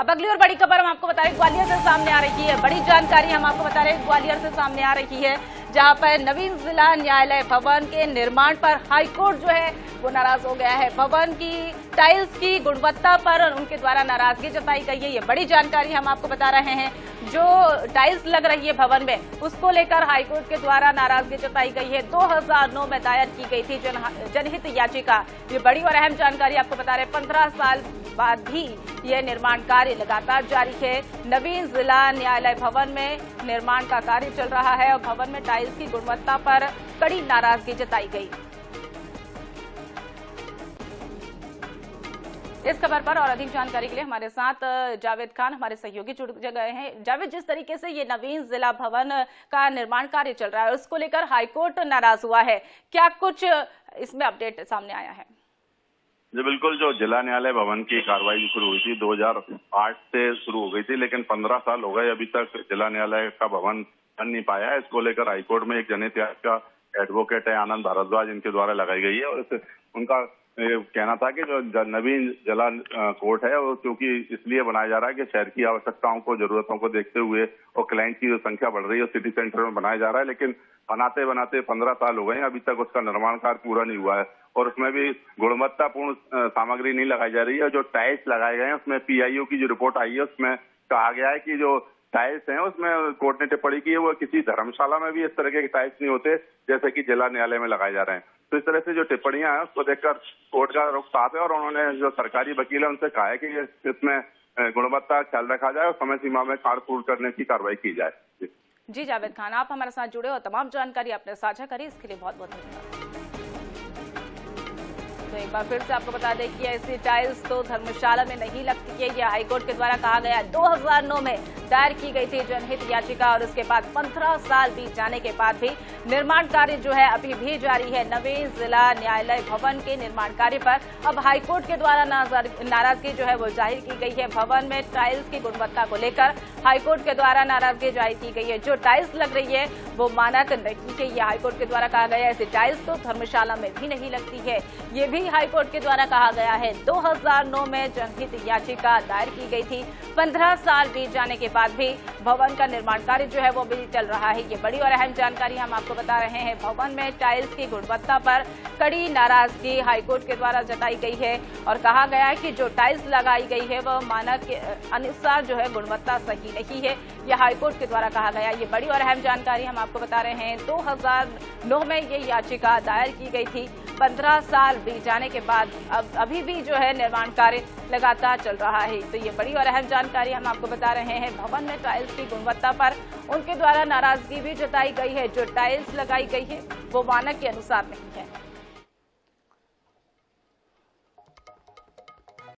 अब अगली और बड़ी खबर हम आपको बता रहे हैं, ग्वालियर से सामने आ रही है। बड़ी जानकारी हम आपको बता रहे हैं, ग्वालियर से सामने आ रही है, जहाँ पर नवीन जिला न्यायालय भवन के निर्माण पर हाईकोर्ट जो है, वो नाराज़ हो गया है। भवन की टाइल्स की गुणवत्ता पर उनके द्वारा नाराज़गी जताई गई है, ये बड़ी जानकारी हम आपको बता रहे हैं। जो टाइल्स लग रही है भवन में उसको लेकर हाईकोर्ट के द्वारा नाराज़गी जताई गई है। 2009 में दायर की गई थी जन, जनहित याचिका। ये बड़ी और अहम जानकारी आपको बता रहे पंद्रह साल बाद भी यह निर्माण कार्य लगातार जारी है। नवीन जिला न्यायालय भवन में निर्माण का कार्य चल रहा है और भवन में टाइल्स की गुणवत्ता पर कड़ी नाराज़गी जताई गई। इस खबर पर और अधिक जानकारी के लिए हमारे साथ जावेद खान हमारे सहयोगी जुड़ गए हैं। जावेद, जिस तरीके से ये नवीन जिला भवन का निर्माण कार्य चल रहा है, उसको लेकर हाईकोर्ट नाराज़ हुआ है। क्या कुछ इसमें अपडेट सामने आया है? जी, बिल्कुल, जो जिला न्यायालय भवन की कार्रवाई शुरू हुई थी 2008 से शुरू हो गई थी, लेकिन 15 साल हो गए अभी तक जिला न्यायालय का भवन बन नहीं पाया है। इसको लेकर हाईकोर्ट में एक जनहित का एडवोकेट है आनंद भारद्वाज, इनके द्वारा लगाई गई है और उनका कहना था कि जो नवीन जला कोर्ट है, वो क्योंकि इसलिए बनाया जा रहा है कि शहर की आवश्यकताओं को, जरूरतों को देखते हुए और क्लाइंट की जो संख्या बढ़ रही है सिटी सेंटर में बनाया जा रहा है, लेकिन बनाते बनाते पंद्रह साल हो गए हैं, अभी तक उसका निर्माण कार्य पूरा नहीं हुआ है। और उसमें भी गुणवत्तापूर्ण सामग्री नहीं लगाई जा रही है जो टाइल्स लगाए गए हैं, उसमें पीआईओ की जो रिपोर्ट आई है, उसमें कहा गया है कि जो टाइल्स हैं, उसमें कोर्ट ने टिप्पणी की है, वो किसी धर्मशाला में भी इस तरह के टाइल्स नहीं होते, जैसे कि जिला न्यायालय में लगाए जा रहे हैं। तो इस तरह से जो टिप्पणियाँ हैं, उसको देखकर कोर्ट का रुख साफ़ है और उन्होंने जो सरकारी वकील है, उनसे कहा है कि इसमें गुणवत्ता ख्याल रखा जाए और समय सीमा में कार्य पूर्ण करने की कार्रवाई की जाए। जी। जावेद खान, आप हमारे साथ जुड़े और तमाम जानकारी आपने साझा करी, इसके लिए बहुत बहुत धन्यवाद। तो एक बार फिर से आपको बता दें कि ऐसी टाइल्स तो धर्मशाला में नहीं लगती है। यह हाईकोर्ट के द्वारा कहा गया 2009 में दायर की गई थी जनहित याचिका और उसके बाद 15 साल बीत जाने के बाद भी निर्माण कार्य जो है अभी भी जारी है। नवीन जिला न्यायालय भवन के निर्माण कार्य पर अब हाईकोर्ट के द्वारा नाराज़गी जो है वो ज़ाहिर की गई है। भवन में टाइल्स की गुणवत्ता को लेकर हाईकोर्ट के द्वारा नाराज़गी ज़ाहिर की गई है। जो टाइल्स लग रही है, वो मानक नहीं है ये हाईकोर्ट के द्वारा कहा गया ऐसी टाइल्स तो धर्मशाला में भी नहीं लगती है। ये भी हाईकोर्ट के द्वारा कहा गया है। 2009 में जनहित याचिका दायर की गई थी। 15 साल बीत जाने के बाद भी भवन का निर्माण कार्य जो है वो भी चल रहा है। ये बड़ी और अहम जानकारी हम आपको बता रहे हैं। भवन में टाइल्स की गुणवत्ता पर कड़ी नाराज़गी हाईकोर्ट के द्वारा जताई गई है और कहा गया है कि जो टाइल्स लगाई गई है वह मानक के अनुसार जो है गुणवत्ता सही नहीं है। यह हाईकोर्ट के द्वारा कहा गया। ये बड़ी और अहम जानकारी हम आपको बता रहे हैं। दो हज़ार नौ में ये याचिका दायर की गई थी। पंद्रह साल बीत जाने के बाद अब अभी भी जो है निर्माण कार्य लगातार चल रहा है। तो ये बड़ी और अहम जानकारी हम आपको बता रहे हैं। भवन में टाइल्स की गुणवत्ता पर उनके द्वारा नाराज़गी भी जताई गई है। जो टाइल्स लगाई गई है, वो मानक के अनुसार नहीं है।